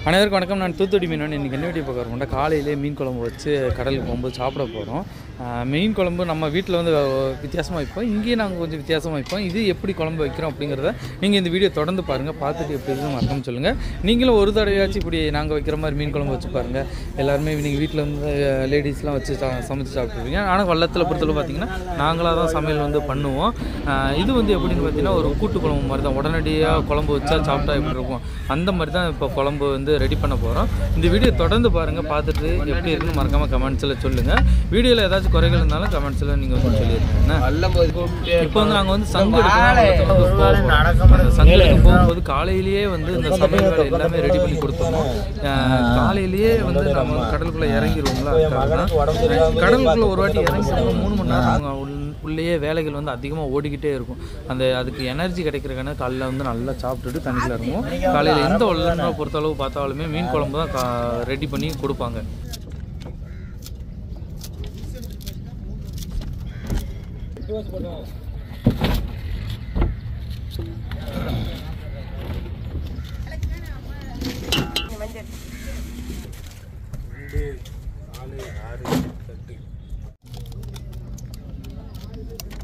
அனைவருக்கும் வணக்கம். நான் தூத்துடி மீன் இன்றைக்கி என்ன வீடியோ பார்க்க வரோம்னா காலையிலே மீன் குழம்பு வச்சு கடலுக்கு போகும்போது சாப்பிட போகிறோம் மீன் குழம்பு நம்ம வீட்டில் வந்து வித்தியாசமாக வைப்போம். இங்கேயும் நாங்கள் கொஞ்சம் வித்தியாசமாக வைப்போம். இது எப்படி குழம்பு வைக்கிறோம் அப்படிங்கிறத நீங்கள் இந்த வீடியோ தொடர்ந்து பாருங்கள் பார்த்துட்டு எப்படி இருக்குன்னு மறக்காமல் சொல்லுங்கள் நீங்களும் ஒரு தடவையாச்சும் இப்படி நாங்கள் வைக்கிற மாதிரி மீன் குழம்பு வச்சு பாருங்கள் எல்லாருமே நீங்கள் வீட்டில் வந்து லேடிஸ்லாம் வச்சு சா- சமைச்சு சாப்பிட்ருவீங்க ஆனால் வள்ளத்தில் பொறுத்தளவு பார்த்திங்கன்னா நாங்களாக தான் சமையல் வந்து பண்ணுவோம். இது வந்து எப்படின்னு பார்த்தீங்கன்னா ஒரு கூட்டு குழம்பு மாதிரி தான் உடனடியாக குழம்பு வச்சா சாப்பிட்டா எப்படி இருக்கும்? அந்த மாதிரி தான் இப்போ குழம்பு வந்து ரெடி பண்ண போகிறோம் இந்த வீடியோ தொடர்ந்து பாருங்கள் பார்த்துட்டு எப்படி இருக்குன்னு மறக்காமல் கமெண்ட்ஸில் சொல்லுங்கள் வீடியோவில் ஏதாச்சும் குறைகள் இருந்தாலும் கமெண்ட்ஸில் நீங்கள் வந்து என்ன? இப்போ வந்து நாங்கள் வந்து சங்கு சங்குக்கு போகும்போது. காலையிலேயே வந்து இந்த சமையல் வேலை எல்லாமே ரெடி பண்ணி கொடுத்துருவோம் அஹ் காலையிலேயே வந்து நம்ம கடலுக்குள்ளே இறங்கிடுவோங்களா கடலுக்குள்ளே ஒரு வாட்டி இறங்கி மூணு மணி நேரம் அவங்க உள்- உள்ளேயே வேலைகள் வந்து அதிகமாக ஓடிக்கிட்டே இருக்கும். அந்த அதுக்கு எனர்ஜி கிடைக்கிறக்கான காலையில் வந்து நல்லா சாப்பிட்டுட்டு தண்ணியில் இருக்கும் காலையில் எந்த உள்ளனை பொறுத்தளவு பார்த்தாலுமே மீன் குழம்பு தான் ரெடி பண்ணி கொடுப்பாங்க.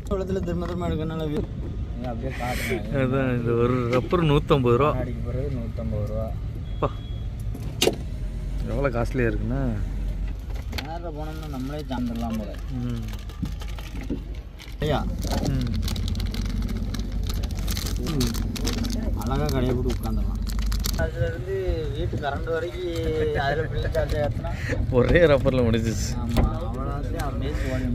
குளத்துல திரும்ப திரும்ப எடுக்கனால அப்படியே காட்டுங்க. அதான் இந்த ஒரு ரப்பர் நூற்றம்பது ரூபா. அடிக்கு பிறகு நூற்றம்பது ரூபா. அப்பா. எவ்வளோ காஸ்ட்லியாக இருக்குண்ணா? நேரில் போனோம்னா நம்மளே சார்ந்துடலாம் போல. ம். ஐயா. ம். அழகாக கடையை போட்டு உட்காந்துடலாம். அதுல இருந்து வீட்டு கரண்ட் வரைக்கும் அதில் பிள்ளை சார்ஜ் ஏற்றினா ஒரே ரப்பரில் முடிஞ்சிச்சு ஆமாம் அவ்வளோத்தையும் அப்படியே ஓடி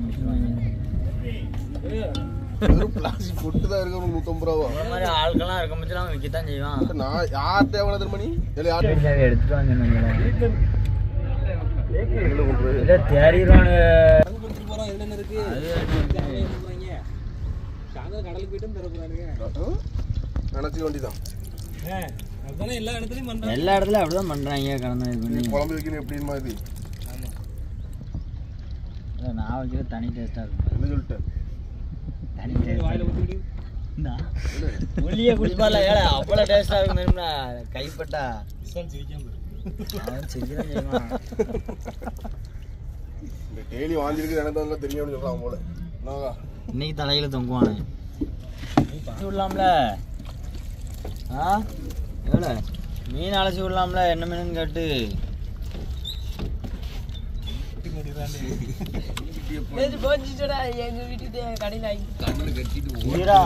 பிளாஸ்டிக் பொட்டு தான் இருக்கு உனக்கு நூத்தம்பது ரூபா இந்த மாதிரி ஆட்கள்லாம் இருக்க பட்சம் அவன் விற்கத்தான் செய்வான். நான் யார் தேவை திரும்ப நீ? இல்லை யார் எடுத்துட்டு வாங்க இல்லை தேறிடுவானு நினைச்சு வேண்டிதான் எல்லா இடத்துலயும் அப்படிதான் பண்றாங்க கடந்த குழம்பு வைக்கணும் எப்படின்னு மாதிரி இல்ல, நான் வைக்கிற தனி டேஸ்டா இருக்கும். டேஸ்ட் ஒளிய குடிப்பால டேஸ்டா இருக்கும் கைப்பட்டா அவன் சிரிக்கிறான் இந்த டெய்லி வாங்கிருக்கு எனக்கு தெரியும்னு சொல்லலாம் போல இன்னைக்கு தலையில தொங்குவானே விடலாம்ல ஆ எவ்வளோ மீன் அலசி விடலாம்ல என்ன மீனுன்னு கேட்டு இல்லடா.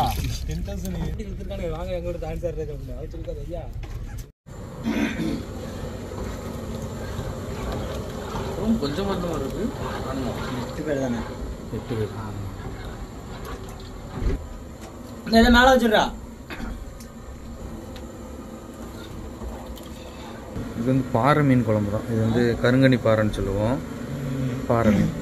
ரொம்ப கொஞ்சம் கொஞ்சமாக இருக்குது எட்டு பேர் தானே? எட்டு பேர். இந்த இதை மேலே வச்சிடுறா. இது வந்து பாறை மீன் குழம்பு தான் இது வந்து கருங்கனி பாறைன்னு சொல்லுவோம். பாறை மீன்.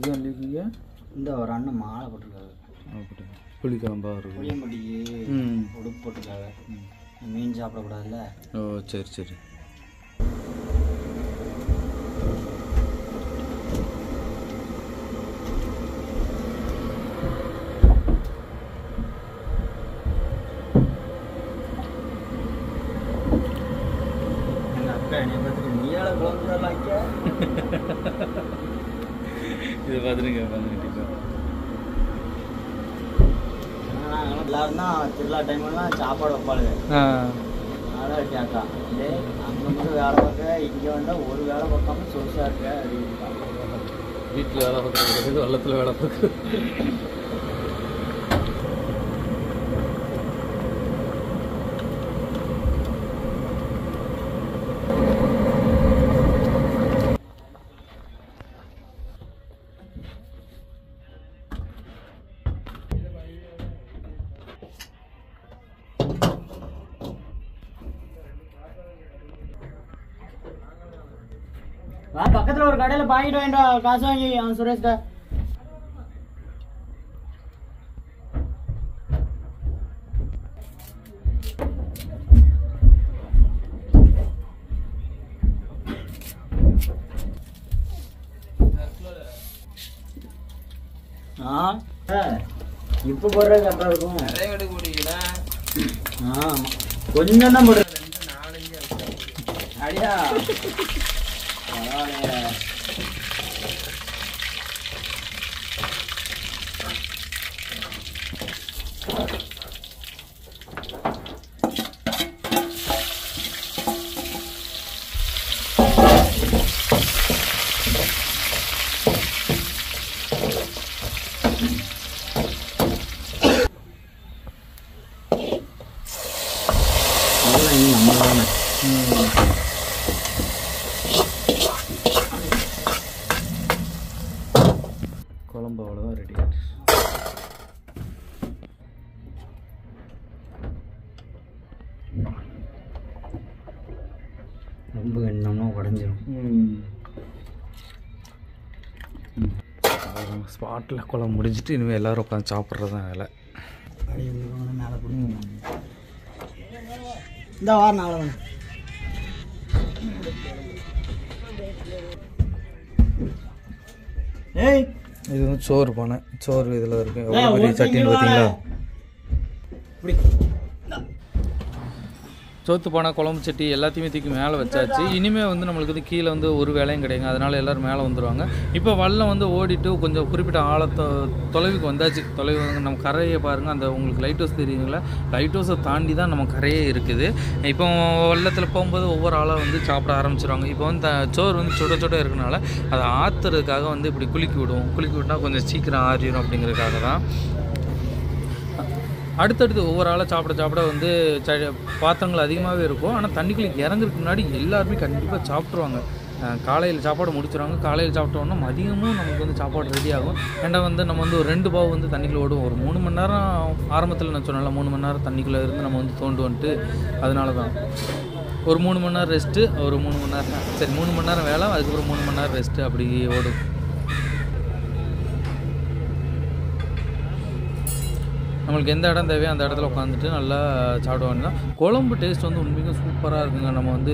இது வந்து இந்த ஒரு அண்ணன் மாலை போட்டிருக்காரு. புளி குழம்பா இருக்கும். புளியம்பட்டிக்கு ம். உடுப்பு போட்டிருக்காரு. மீன் சாப்பிடக்கூடாதுல்ல? ஓ சரி சரி எங்கள் அக்கா என்னை பார்த்துட்டு நீயால குழம்பு சார்லாம் வைக்க இது பார்த்துருங்க பார்த்துக்கிட்டீங்க நாங்கள் எல்லாரும் தான் திருவிழா டைம்லாம் சாப்பாடு வைப்பாளுங்க. ஆ. அதனால் கேட்டா டேய் அங்கே மட்டும் வேலை பார்க்க இங்கே வந்தால் ஒரு வேலை பார்க்காம சொகுசாக இருக்க? அப்படின்னு வீட்டில் வேலை பார்க்குறது வள்ளத்தில் வேலை பார்க்குறது பக்கத்தில் ஒரு கடையில் பாக்கெட் வாங்கிட்டா காசு வாங்கி அவன் சுரேஷ்ட ஆ? இப்போ போடுறது கரெக்டாக இருக்கும். நிறைய முடியல ஆ. கொஞ்சம் தான் போடுறது அடியா. あれうん。ரொம்ப எண்ணம்னா உடஞ்சிரும். ஸ்பாட்டில் குழம்பு முடிஞ்சிட்டு இனிமேல் எல்லோரும் உட்காந்து சாப்பிட்றது தான் வேலை. மேலே இந்த வாரம் நாளை ஏய். இது வந்து சோறு பானை. சோறு இதில் இருக்கு. எவ்வளோ பெரிய சட்டின்னு பார்த்தீங்களா சோத்து பானை குழம்பு சட்டி எல்லாத்தையுமே தூக்கி மேலே வச்சாச்சு. இனிமேல் வந்து நம்மளுக்கு வந்து கீழே வந்து ஒரு வேலையும் கிடையாது. அதனால எல்லோரும் மேலே வந்துடுவாங்க இப்போ வல்லம் வந்து ஓடிட்டு கொஞ்சம் குறிப்பிட்ட ஆழத்தை தொலைவுக்கு வந்தாச்சு. தொலைவு வந்து நம்ம கரையை பாருங்கள் அந்த உங்களுக்கு லைட் ஹவுஸ் தெரியுங்களா லைட் ஹவுஸை தாண்டி தான் நம்ம கரையே இருக்குது. இப்போ வெள்ளத்தில் போகும்போது ஒவ்வொரு ஆளாக வந்து சாப்பிட ஆரம்பிச்சிருவாங்க. இப்போ வந்து சோறு வந்து சுட சுட இருக்கனால அதை ஆற்றுறதுக்காக வந்து இப்படி குளிக்கி விடுவோம். குளிக்கி விட்டால் கொஞ்சம் சீக்கிரம் ஆறிடும் அப்படிங்கிறதுக்காக தான். அடுத்தடுத்து ஒவ்வொரு ஆளாக சாப்பிட சாப்பிட வந்து ச பாத்திரங்கள் அதிகமாகவே இருக்கும். ஆனால் தண்ணிக்குள்ளே இறங்குறதுக்கு முன்னாடி எல்லாருமே கண்டிப்பாக சாப்பிட்ருவாங்க காலையில் சாப்பாடு முடிச்சிடுவாங்க காலையில் சாப்பிட்டோன்னா மதியமும் நமக்கு வந்து சாப்பாடு ரெடி ஆகும். ஏன்னா வந்து நம்ம வந்து ஒரு ரெண்டு பாவ் வந்து தண்ணிக்குள்ளே ஓடுவோம். ஒரு மூணு மணி நேரம் ஆரம்பத்தில் நான் சொன்னல மூணு மணி நேரம் தண்ணிக்குள்ளே இருந்து நம்ம வந்து தோண்டு வந்துட்டு அதனால தான் ஒரு மூணு மணி நேரம் ரெஸ்ட்டு ஒரு மூணு மணி நேரம் சரி மூணு மணி நேரம் வேலை அதுக்கப்புறம் மூணு மணி நேரம் ரெஸ்ட்டு அப்படி ஓடும். நம்மளுக்கு எந்த இடம் தேவையோ அந்த இடத்துல உட்காந்துட்டு நல்லா சாப்பிடுவாங்க தான் குழம்பு டேஸ்ட் வந்து உண்மைக்கும் சூப்பராக இருக்குங்க. நம்ம வந்து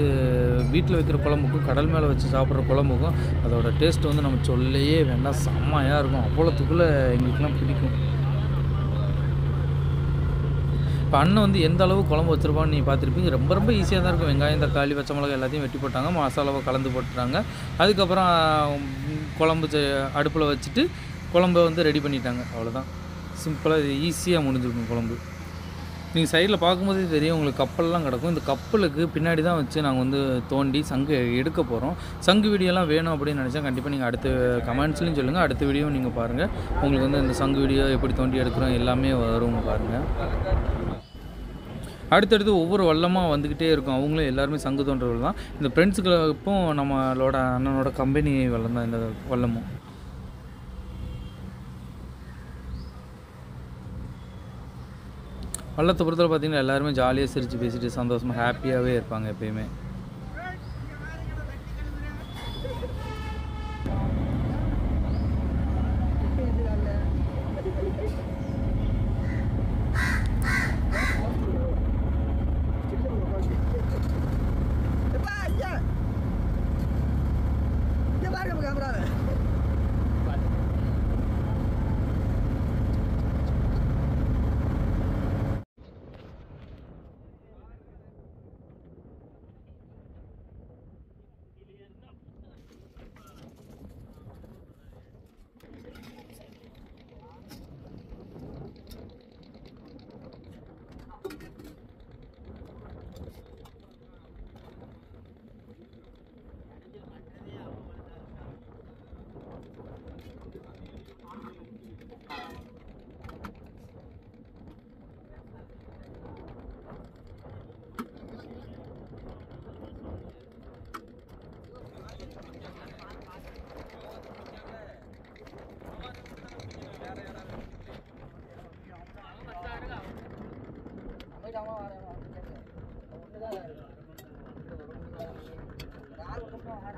வீட்டில் வைக்கிற குழம்புக்கும் கடல் மேலே வச்சு சாப்பிட்ற குழம்புக்கும் அதோட டேஸ்ட் வந்து நம்ம சொல்லையே வேண்டாம். செம்மையாக இருக்கும். அவ்வளோத்துக்குள்ளே எங்களுக்குலாம் பிடிக்கும். இப்போ அண்ணன் வந்து எந்த அளவு குழம்பு வச்சுருப்பான்னு நீ பார்த்துருப்பீங்க. ரொம்ப ரொம்ப ஈஸியாக தான் இருக்கும். வெங்காயம் தக்காளி பச்சை மிளகாய் எல்லாத்தையும் வெட்டி போட்டாங்க. மசாலாவை கலந்து போட்டுட்டாங்க. அதுக்கப்புறம் குழம்பு அடுப்பில் வச்சுட்டு குழம்பை வந்து ரெடி பண்ணிட்டாங்க. அவ்வளோதான் சிம்பிளாக ஈஸியாக முடிஞ்சிருக்கும் குழம்பு. நீங்கள் சைடில் பார்க்கும்போதே தெரியும் உங்களுக்கு கப்பல்லாம் கிடக்கும். இந்த கப்பலுக்கு பின்னாடி தான் வச்சு நாங்கள் வந்து தோண்டி சங்கு எடுக்க போகிறோம் சங்கு வீடியோலாம் வேணும் அப்படின்னு நினச்சா கண்டிப்பாக நீங்கள் அடுத்த கமெண்ட்ஸ்லையும் சொல்லுங்கள் அடுத்த வீடியோ நீங்கள் பாருங்கள் உங்களுக்கு வந்து இந்த சங்கு வீடியோ எப்படி தோண்டி எடுக்கிறோம் எல்லாமே வரும் பாருங்கள் அடுத்தடுத்து ஒவ்வொரு வல்லமாக வந்துக்கிட்டே இருக்கும். அவங்களும் எல்லாருமே சங்கு தோன்றவர்கள் தான். இந்த ஃப்ரெண்ட்ஸுக்கும் நம்மளோட அண்ணனோட கம்பெனி வல்லம் தான் இந்த வல்லமும். வள்ளத்தை பொறுத்தவரை பார்த்தீங்கன்னா எல்லாருமே ஜாலியாக சிரித்து பேசிட்டு சந்தோஷமாக ஹாப்பியாகவே இருப்பாங்க எப்பயுமே. रात को हर